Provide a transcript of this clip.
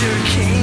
your king.